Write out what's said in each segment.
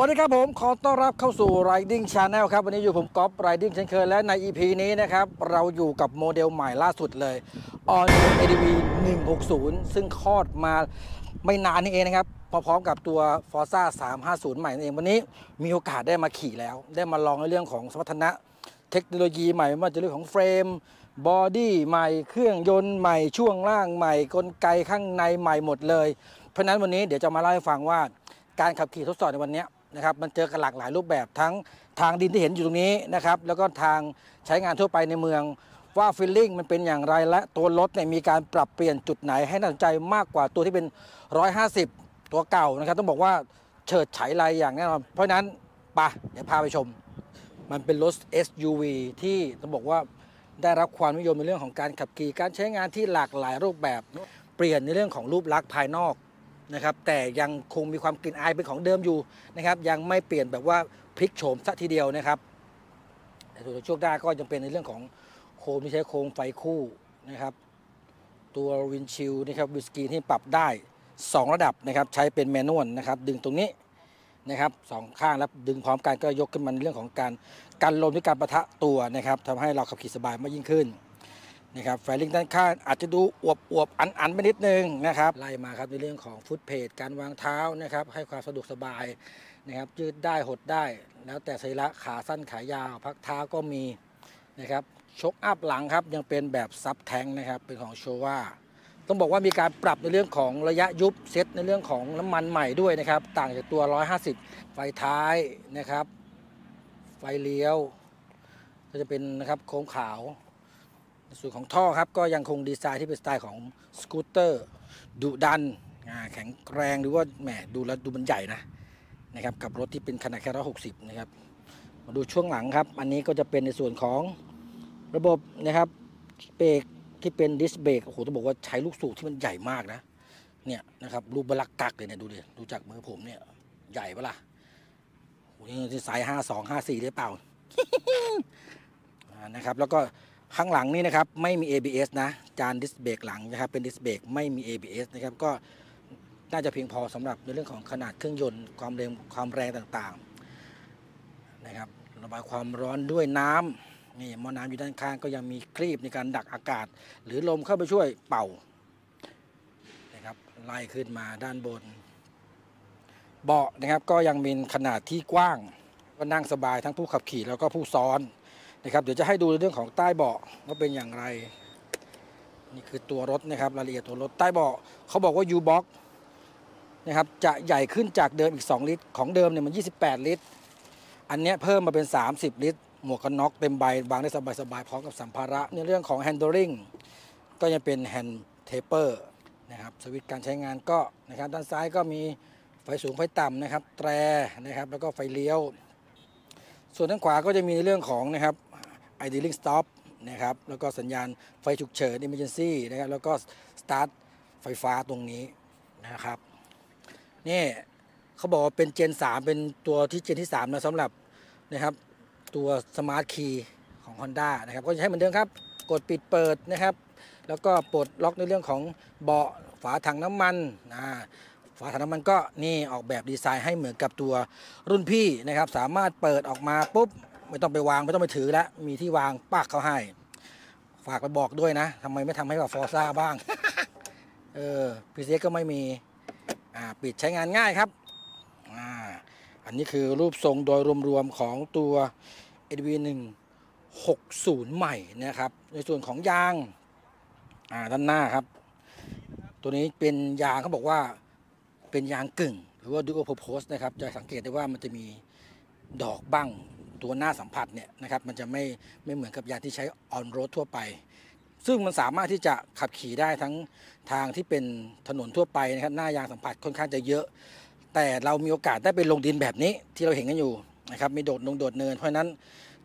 วัสดีครับผมขอต้อนรับเข้าสู่ Riding Channel ครับ วันนี้อยู่ผมก๊อฟ Riding เช่นเคยและใน EP นี้นะครับ เราอยู่กับโมเดลใหม่ล่าสุดเลย On ADV 160 ซึ่งคลอดมาไม่นานนี่เองนะครับ พร้อมๆกับตัว Forza 350 ใหม่นั่นเอง วันนี้มีโอกาสได้มาขี่แล้ว ได้มาลองในเรื่องของสมรรถนะเทคโนโลยีใหม่ไม่ว่าจะเรื่องของเฟรมบอดี้ใหม่เครื่องยนต์ใหม่ช่วงล่างใหม่กลไกข้างในใหม่หมดเลย เพราะนั้นวันนี้เดี๋ยวจะมาเล่าให้ฟังว่าการขับขี่ทดสอบในวันนี้ นะครับมันเจอกันหลากหลายรูปแบบทั้งทางดินที่เห็นอยู่ตรงนี้นะครับแล้วก็ทางใช้งานทั่วไปในเมืองว่าฟีลลิ่งมันเป็นอย่างไรและตัวรถเนี่ยมีการปรับเปลี่ยนจุดไหนให้น่าสนใจมากกว่าตัวที่เป็น 150 ตัวเก่านะครับ ต้องบอกว่าเฉิดฉายไรอย่างแน่นอนเพราะนั้นไปะเดี๋ยวพาไปชม มันเป็นรถ SUV ที่ต้องบอกว่าได้รับความนิยมในเรื่องของการขับขี่การใช้งานที่หลากหลายรูปแบบ เปลี่ยนในเรื่องของรูปลักษณ์ภายนอก นะครับแต่ยังคงมีความกลิ่นอายเป็นของเดิมอยู่นะครับยังไม่เปลี่ยนแบบว่าพลิกโฉมซะทีเดียวนะครับแต่ส่วนช่วงหน้าก็ยังเป็นในเรื่องของโคมที่ใช้โคมไฟคู่นะครับตัววินชิลนะครับวิสกีที่ปรับได้ 2 ระดับนะครับใช้เป็นแมนนวลนะครับดึงตรงนี้นะครับสองข้างแล้วดึงพร้อมกันก็ยกขึ้นมาในเรื่องของการกันลมด้วยการประทะตัวนะครับทำให้เราขับขี่สบายมากยิ่งขึ้น นะครับแฟลิงด้านข้างอาจจะดูอวบอวบอันอันไปนิดนึงนะครับไล่มาครับในเรื่องของฟุตเพจการวางเท้านะครับให้ความสะดวกสบายนะครับยืดได้หดได้ แล้วแต่สรีระขาสั้นขายาว พักเท้าก็มีนะครับชกอัพหลังครับยังเป็นแบบซับแทงนะครับเป็นของโชว่าต้องบอกว่ามีการปรับในเรื่องของระยะยุบเซตในเรื่องของน้ำมันใหม่ด้วยนะครับ ต่างจากตัว 150 ไฟท้ายนะครับ ไฟเลี้ยว ก็จะเป็นนะครับโค้งขาว ส่วนของท่อครับก็ยังคงดีไซน์ที่เป็นสไตล์ของสกูตเตอร์ดุดันแข็งแรงหรือว่าแหมดูแล้วดูมันใหญ่นะนะครับกับรถที่เป็นขนาดแค่160นะครับมาดูช่วงหลังครับ อันนี้ก็จะเป็นในส่วนของระบบนะครับเบรกที่เป็นดิสเบรกโอ้โหต้องบอกว่าใช้ลูกสูบที่มันใหญ่มากนะเนี่ยนะครับลูกบลักกักเลยเนี่ยดูดิดูจากมือผมเนี่ยใหญ่ปะล่ะโอ้โหนี่สายห้าสองห้าสี่ได้เปล่านะครับแล้วก็ ข้างหลังนี่นะครับไม่มี ABS นะ จานดิสเบรกหลังนะครับเป็นดิสเบรกไม่มี ABS นะครับก็น่าจะเพียงพอสำหรับในเรื่องของขนาดเครื่องยนต์ความเร็วความแรงต่างๆนะครับระบายความร้อนด้วยน้ำนี่มอน้ำอยู่ด้านข้างก็ยังมีครีบในการดักอากาศ หรือลมเข้าไปช่วยเป่านะครับไล่ขึ้นมาด้านบน เบาะนะครับก็ยังมีขนาดที่กว้างก็นั่งสบายทั้งผู้ขับขี่แล้วก็ผู้ซ้อน นะครับเดี๋ยวจะให้ดูเรื่องของใต้เบาะว่าเป็นอย่างไร นี่คือตัวรถนะครับรายละเอียดตัวรถใต้เบาะเขาบอกว่า U-Box นะครับจะใหญ่ขึ้นจากเดิมอีก 2 ลิตร ของเดิมเนี่ยมัน 28 ลิตร อันนี้เพิ่มมาเป็น 30 ลิตร หมวกกันน็อกเต็มใบวางได้สบายๆพร้อมกับสัมภาระในเรื่องของ handling ก็ยังเป็น hand taper นะครับสวิตช์การใช้งานก็นะครับด้านซ้ายก็มีไฟสูงไฟต่ำนะครับ แตรนะครับแล้วก็ไฟเลี้ยว ส่วนด้านขวาก็จะมีในเรื่องของนะครับ idling stop นะครับแล้วก็สัญญาณไฟฉุกเฉิน emergency นะครับแล้วก็ start ไฟฟ้าตรงนี้นะครับนี่เขาบอกว่าเป็นเจน 3 เป็นตัวที่เจนที่3นะสำหรับนะครับตัวsmart key ของ Honda นะครับก็จะให้เหมือนเดิมครับ กดปิดเปิดนะครับ แล้วก็ปลดล็อกในเรื่องของเบาะฝาถังน้ำมันอ่าฝาถังน้ำมันก็นี่ออกแบบดีไซน์ให้เหมือนกับตัวรุ่นพี่นะครับ สามารถเปิดออกมาปุ๊บ ไม่ต้องไปวางไม่ต้องไปถือแล้วมีที่วางปากเขาให้ ฝากไปบอกด้วยนะทำไมไม่ทำให้กับ Forza บ้าง เออ PCX ก็ไม่มี อ่าปิดใช้งานง่ายครับ อ่า อันนี้คือรูปทรงโดยรวมๆของตัว ADV 160 ใหม่นะครับ ในส่วนของยาง อ่าด้านหน้าครับ ตัวนี้เป็นยางเขาบอกว่าเป็นยางกึ่ง หรือว่า dual purpose นะครับ จะสังเกตได้ว่ามันจะมีดอกบั้ง ตัวหน้าสัมผัสเนี่ยนะครับมันจะไม่ไม่เหมือนกับยางที่ใช้ on road ทั่วไป ซึ่งมันสามารถที่จะขับขี่ได้ทั้งทางที่เป็นถนนทั่วไปนะครับหน้ายางสัมผัสค่อนข้างจะเยอะ แต่เรามีโอกาสได้ไปลงดินแบบนี้ที่เราเห็นกันอยู่นะครับมีโดดลงโดดเนิน เพราะนั้น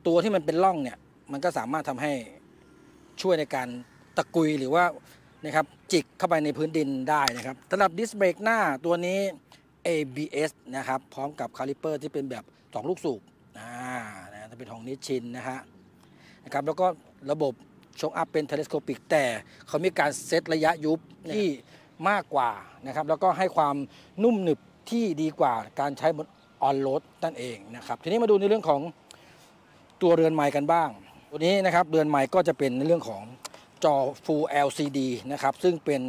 ตัวที่มันเป็นร่องเนี่ยมันก็สามารถทำให้ช่วยในการตะกุยหรือว่านะครับจิกเข้าไปในพื้นดินได้นะครับสำหรับ disc brake หน้าตัวนี้ ABS นะครับ พร้อมกับคาลิเปอร์ที่เป็นแบบ 2 ลูกสูบ อ่านะจะเป็นของ Nissin นะฮะนะครับแล้วก็ระบบโช้คอัพเป็น telescopic แต่เขามีการเซตระยะยุบที่มากกว่านะครับแล้วก็ให้ความนุ่มหนึบที่ดีกว่าการใช้บน on-road นั่นเองนะครับทีนี้มาดูในเรื่องของตัวเรือนไมล์กันบ้าง ตัวนี้นะครับเรือนไมล์ก็จะเป็นในเรื่องของจอ Full LCD นะครับซึ่งเป็น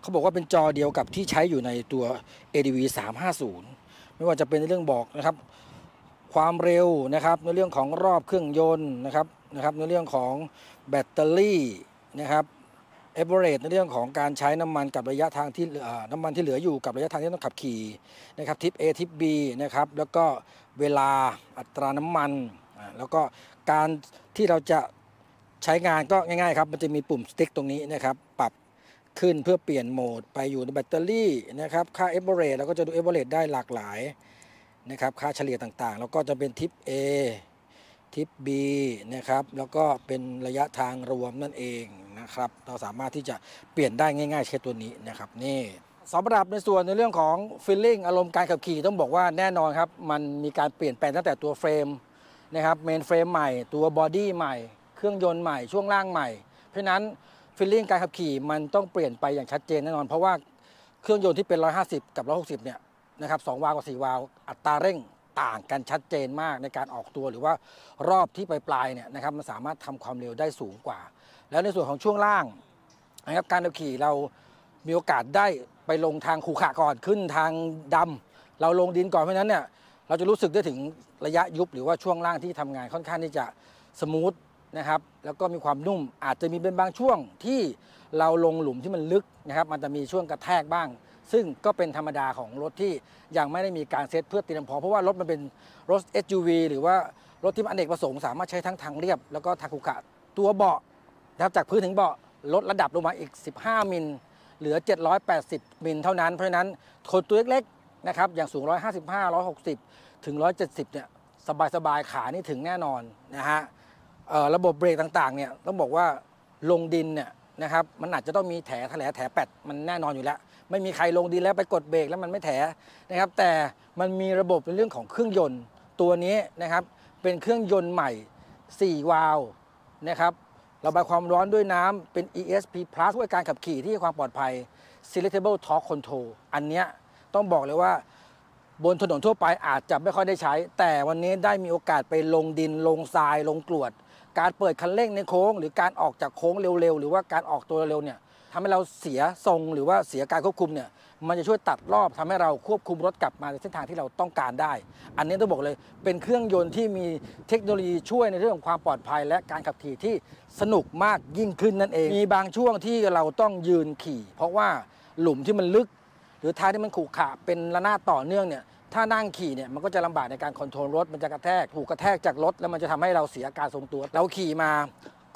เขาบอกว่าเป็นจอเดียวกับที่ใช้อยู่ในตัว ADV 350 ไม่ว่าจะเป็นในเรื่องบอกนะครับ ความเร็วนะครับ ในเรื่องของรอบเครื่องยนต์นะครับนะครับในเรื่องของแบตเตอรี่นะครับเอเวอเรในเรื่องของการใช้น้ำมันกับระยะทางที่น้ำมันที่เหลืออยู่กับระยะทางที่ต้องขับขี่นะครับทิป A ทิป B นะครับแล้วก็เวลาอัตราน้ำมัน แล้วก็การที่เราจะใช้งานก็ง่ายๆครับมันจะมีปุ่ม stick ตรงนี้นะครับปรับขึ้นเพื่อเปลี่ยนโหมดไปอยู่ในแบตเตอรี่นะครับค่าเอเวอเรเราก็จะดูเอเวอเรได้หลากหลาย นะครับค่าเฉลี่ยต่างๆ แล้วก็จะเป็นทิป A ทิป B นะครับแล้วก็เป็นระยะทางรวมนั่นเองนะครับเราสามารถที่จะเปลี่ยนได้ง่ายๆ ใช้ตัวนี้นะครับนี่สำหรับในส่วนในเรื่องของ feeling อารมณ์การขับขี่ต้องบอกว่าแน่นอนครับ มันมีการเปลี่ยนแปลงตั้งแต่ตัว frame นะครับ main frame ใหม่ตัว body ใหม่ เครื่องยนต์ใหม่ช่วงล่างใหม่ เพราะฉะนั้น feeling การขับขี่มันต้องเปลี่ยนไปอย่างชัดเจนแน่นอน เพราะว่าเครื่องยนต์ที่เป็น 150 กับ 160 เนี่ย นะครับสองวาล์วกับสี่วาล์วอัตราเร่งต่างกันชัดเจนมากในการออกตัวหรือว่ารอบที่ปลายๆเนี่ยนะครับมันสามารถทำความเร็วได้สูงกว่า แล้วในส่วนของช่วงล่างนะครับการขับขี่เรามีโอกาสได้ไปลงทางขูขระก่อนขึ้นทางดำเราลงดินก่อนเพราะฉะนั้นเนี่ยเราจะรู้สึกได้ถึงระยะยุบหรือว่าช่วงล่างที่ทำงานค่อนข้างที่จะsmooth นะครับแล้วก็มีความนุ่มอาจจะมีเป็นบางช่วงที่เราลงหลุมที่มันลึกนะครับมันจะมีช่วงกระแทกบ้าง ซึ่งก็เป็นธรรมดาของรถที่ยังไม่ได้มีการเซตเพื่อเตรียมพร้อมเพราะว่ารถมันเป็นรถ SUV หรือว่ารถที่มันอเนกประสงค์สามารถใช้ทั้งทางเรียบ แล้วก็ทางขรุขระตัวเบาะนะครับจากพื้นถึงเบาะลดระดับลงมาอีก 15 มิลเหลือ 780 มิลเท่านั้น เพราะฉะนั้นคนตัวเล็กๆนะครับอย่างสูง 155 160 ถึง 170 เนี่ยสบายๆ ขานี่ถึงแน่นอนนะฮะระบบเบรกต่างๆเนี่ยต้องบอกว่าลงดินเนี่ย นะครับมันอาจจะต้องมีแถแถลแถแปดมันแน่นอนอยู่แล้ว ไม่มีใครลงดินแล้วไปกดเบรกแล้วมันไม่แถนะครับ แต่มันมีระบบในเรื่องของเครื่องยนต์ตัวนี้นะครับ เป็นเครื่องยนต์ใหม่ 4 วาล์วนะครับระบายความร้อนด้วยน้ำเป็น ESP Plus ช่วยการขับขี่ที่ความปลอดภัย Selectable Torque Control อันเนี้ยต้องบอกเลยว่าบนถนนทั่วไปอาจจะไม่ค่อยได้ใช้ แต่วันนี้ได้มีโอกาสไปลงดินลงทรายลงกรวด การเปิดคันเร่งในโค้ง หรือการออกจากโค้งเร็วๆ หรือว่าการออกตัวเร็วเนี่ยทำให้เราเสียทรงหรือว่าเสียการควบคุมเนี่ยมันจะช่วยตัดรอบทำให้เราควบคุมรถกลับมาในเส้นทางที่เราต้องการได้ อันนี้ต้องบอกเลยเป็นเครื่องยนต์ที่มีเทคโนโลยีช่วยในเรื่องของความปลอดภัย และการขับขี่ที่สนุกมากยิ่งขึ้นนั่นเอง มีบางช่วงที่เราต้องยืนขี่ เพราะว่าหลุมที่มันลึก หรือท้ายที่มันขรุขระเป็นระนาดต่อเนื่องเนี่ย ถ้านั่งขี่เนี่ยมันก็จะลำบากในการคอนโทรลรถมันจะกระแทกถูกกระแทกจากรถ แล้วมันจะทำให้เราเสียการทรงตัว เราขี่มา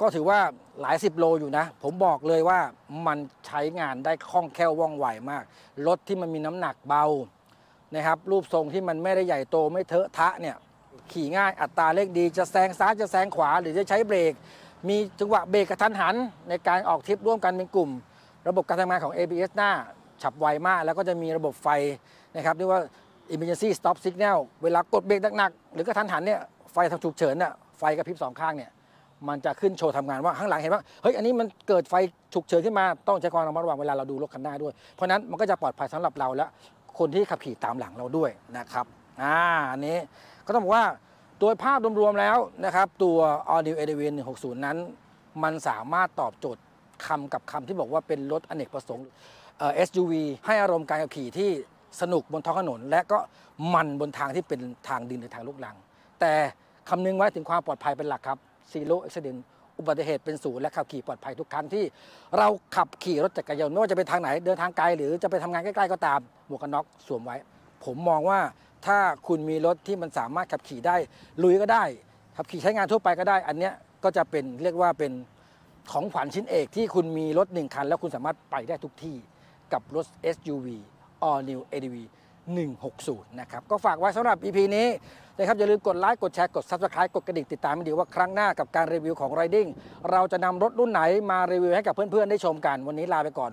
ก็ถือว่าหลายสิบโลอยู่นะ ผมบอกเลยว่ามันใช้งานได้คล่องแคล่วว่องไวมาก รถที่มันมีน้ำหนักเบานะครับรูปทรงที่มันไม่ได้ใหญ่โตไม่เทอะทะเนี่ยขี่ง่ายอัตราเร่งดีจะแซงซ้ายจะแซงขวา หรือจะใช้เบรก มีจังหวะเบรกกระทันหัน ในการออกทริปร่วมกันเป็นกลุ่ม ระบบการทำงานของ ABS หน้า ฉับไวมาก แล้วก็จะมีระบบไฟนะครับเรียกว่า emergency stop signal เวลากดเบรกหนักๆหรือกระทันหันเนี่ยไฟทางฉุกเฉินน่ะไฟกระพริบสองข้างเนี่ยมันจะขึ้นโชว์ทำงานว่าข้างหลังเห็นว่าเฮ้ยอันนี้มันเกิดไฟฉุกเฉินขึ้นมาต้องใช้ความระมัดระวังเวลาเราดูรถคันหน้าด้วย เพราะนั้นมันก็จะปลอดภัยสำหรับเราและคนที่ขับขี่ตามหลังเราด้วยนะครับอ่าอันนี้ก็ต้องบอกว่าโดยภาพรวมๆแล้วนะครับตัว All New ADV 160 นั้น มันสามารถตอบโจทย์คำกับคำที่บอกว่าเป็นรถอเนกประสงค์ SUV ให้อารมณ์การขับขี่ที่ สนุกบนท้องถนน และก็มันบนทางที่เป็นทางดินหรือทางลูกรัง แต่คำนึงไว้ถึงความปลอดภัยเป็นหลักครับ Zero Accident อุบัติเหตุเป็นศูนย์และขับขี่ปลอดภัยทุกครั้งที่ เราขับขี่รถจักรยานไม่ว่าจะเป็นทางไหนเดินทางไกลหรือจะไปทำงานใกล้ๆก็ตามหมวกกันน็อกสวมไว้ ผมมองว่าถ้าคุณมีรถที่มันสามารถขับขี่ได้ ลุยก็ได้ขับขี่ใช้งานทั่วไปก็ได้ อันเนี้ยก็จะเป็นเรียกว่าเป็นของขวัญชิ้นเอกที่คุณมีรถหนึ่งคัน แล้วคุณสามารถไปได้ทุกที่กับรถ SUV All New ADV 160 นะครับ ก็ฝากไว้สำหรับ EP นี้นะครับอย่าลืมกดไลค์กดแชร์กด Subscribe กดกระดิ่งติดตามให้ดีว่าครั้งหน้ากับการรีวิวของ Riding เราจะนำรถรุ่นไหนมารีวิวให้กับเพื่อนๆ ได้ชมกัน วันนี้ลาไปก่อน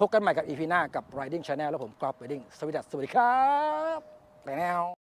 พบกันใหม่กับ EP หน้ากับ Riding Channel แล้วผมกรอบ Riding สวัสดีครับสวัสดีครับไปแล้ว